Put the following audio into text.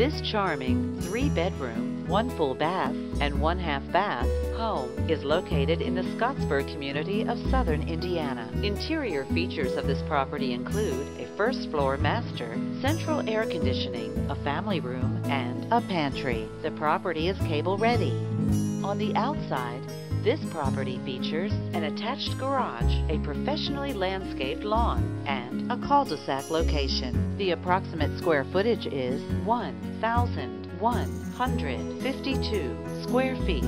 This charming three-bedroom, one full bath, and one half bath home is located in the Scottsburg community of southern Indiana. Interior features of this property include a first floor master, central air conditioning, a family room, and a pantry. The property is cable ready. On the outside, this property features an attached garage, a professionally landscaped lawn, and a cul-de-sac location. The approximate square footage is 1,152 square feet.